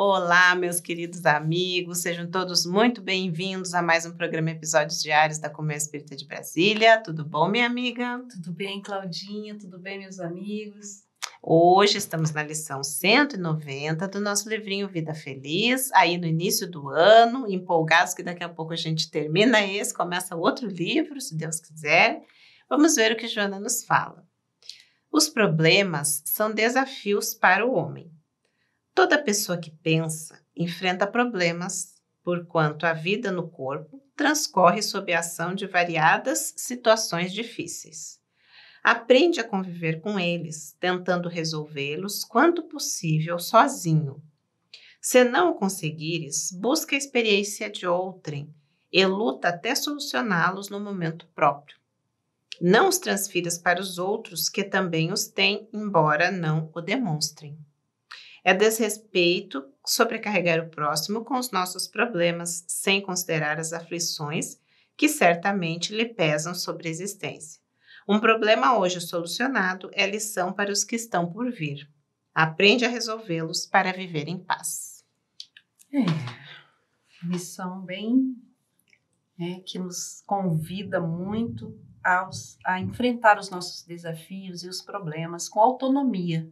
Olá, meus queridos amigos, sejam todos muito bem-vindos a mais um programa Episódios Diários da Comunhão Espírita de Brasília. Tudo bom, minha amiga? Tudo bem, Claudinha? Tudo bem, meus amigos? Hoje estamos na lição 190 do nosso livrinho Vida Feliz, aí no início do ano, empolgados que daqui a pouco a gente termina esse, começa outro livro, se Deus quiser. Vamos ver o que Joana nos fala. Os problemas são desafios para o homem. Toda pessoa que pensa enfrenta problemas, porquanto a vida no corpo transcorre sob a ação de variadas situações difíceis. Aprende a conviver com eles, tentando resolvê-los quanto possível sozinho. Se não o conseguires, busca a experiência de outrem e luta até solucioná-los no momento próprio. Não os transfiras para os outros que também os têm, embora não o demonstrem. É desrespeito sobrecarregar o próximo com os nossos problemas, sem considerar as aflições que certamente lhe pesam sobre a existência. Um problema hoje solucionado é lição para os que estão por vir. Aprende a resolvê-los para viver em paz. É, missão bem é, que nos convida muito aos, a enfrentar os nossos desafios e os problemas com autonomia,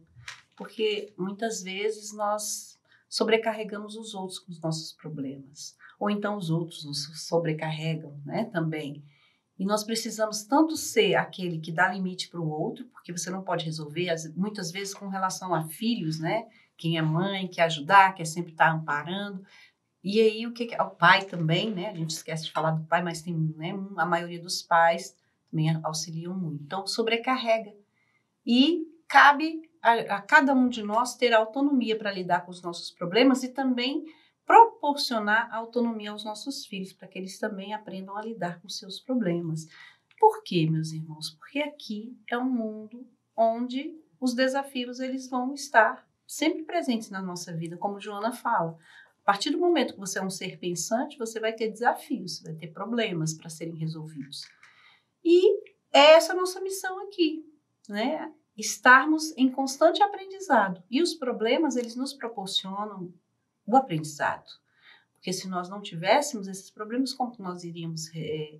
porque muitas vezes nós sobrecarregamos os outros com os nossos problemas, ou então os outros nos sobrecarregam, né, também. E nós precisamos tanto ser aquele que dá limite para o outro, porque você não pode resolver, muitas vezes com relação a filhos, né? Quem é mãe, quer ajudar, quer sempre estar tá amparando. E aí o que, o pai também, né? A gente esquece de falar do pai, mas tem, né? A maioria dos pais também auxiliam muito. Então sobrecarrega. E cabe a, a cada um de nós ter autonomia para lidar com os nossos problemas e também proporcionar autonomia aos nossos filhos, para que eles também aprendam a lidar com seus problemas. Por quê, meus irmãos? Porque aqui é um mundo onde os desafios eles vão estar sempre presentes na nossa vida, como Joana fala. A partir do momento que você é um ser pensante, você vai ter desafios, vai ter problemas para serem resolvidos. E é essa a nossa missão aqui, né? Estarmos em constante aprendizado. E os problemas, eles nos proporcionam o aprendizado. Porque se nós não tivéssemos esses problemas, como nós iríamos é,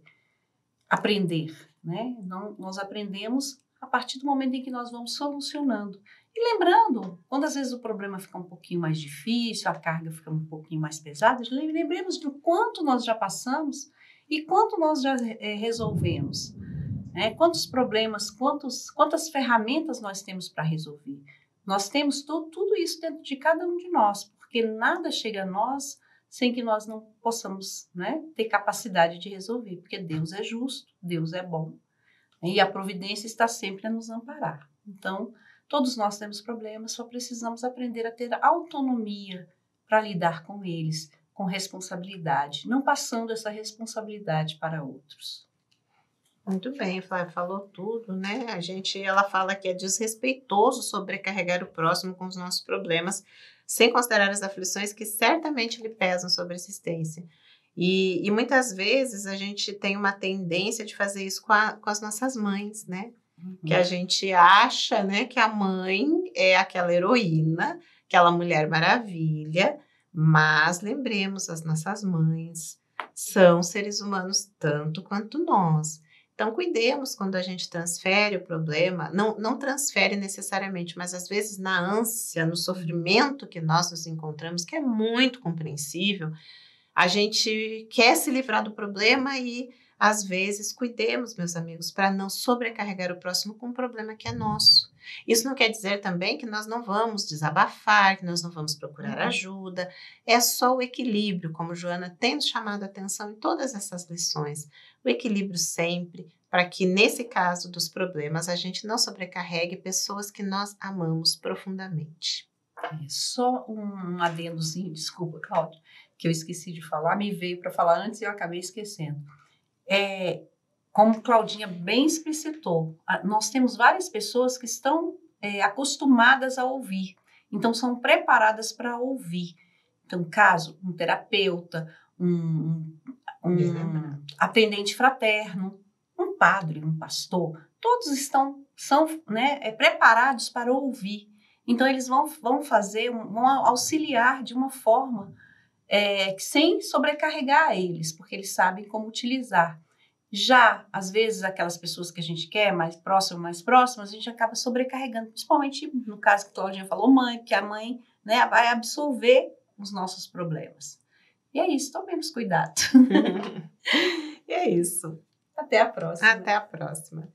aprender? Né? Não, nós aprendemos a partir do momento em que nós vamos solucionando. E lembrando, quando às vezes o problema fica um pouquinho mais difícil, a carga fica um pouquinho mais pesada, lembremos do quanto nós já passamos e quanto nós já é, resolvemos. Né? Quantos problemas, quantos, quantas ferramentas nós temos para resolver? Nós temos tudo, tudo isso dentro de cada um de nós, porque nada chega a nós sem que nós não possamos né, ter capacidade de resolver, porque Deus é justo, Deus é bom né? e a providência está sempre a nos amparar. Então, todos nós temos problemas, só precisamos aprender a ter autonomia para lidar com eles, com responsabilidade, não passando essa responsabilidade para outros. Muito bem, Flávia falou tudo, né? A gente, ela fala que é desrespeitoso sobrecarregar o próximo com os nossos problemas, sem considerar as aflições que certamente lhe pesam sobre a existência. E, e muitas vezes a gente tem uma tendência de fazer isso com, a, com as nossas mães, né? Uhum. Que a gente acha, né, que a mãe é aquela heroína, aquela mulher maravilha, mas lembremos, as nossas mães são seres humanos tanto quanto nós. Então, cuidemos quando a gente transfere o problema, não, não transfere necessariamente, mas às vezes na ânsia, no sofrimento que nós nos encontramos, que é muito compreensível, a gente quer se livrar do problema e às vezes cuidemos, meus amigos, para não sobrecarregar o próximo com um problema que é nosso. Isso não quer dizer também que nós não vamos desabafar, que nós não vamos procurar uhum. ajuda. É só o equilíbrio, como Joana tem chamado a atenção em todas essas lições o equilíbrio sempre, para que nesse caso dos problemas a gente não sobrecarregue pessoas que nós amamos profundamente. É, só um adendozinho, desculpa, Cláudia, que eu esqueci de falar, me veio para falar antes e eu acabei esquecendo. É, como Claudinha bem explicitou, nós temos várias pessoas que estão é, acostumadas a ouvir, então são preparadas para ouvir. Então, caso um terapeuta, um, um atendente fraterno, um padre, um pastor, todos estão são né, é, preparados para ouvir. Então, eles vão, vão fazer, vão auxiliar de uma forma é, sem sobrecarregar eles, porque eles sabem como utilizar. Já, às vezes, aquelas pessoas que a gente quer, mais próximas, mais próximas, a gente acaba sobrecarregando, principalmente no caso que a Claudinha falou, mãe, porque a mãe né, vai absorver os nossos problemas. E é isso, tomemos cuidado. e é isso. Até a próxima. Até a próxima.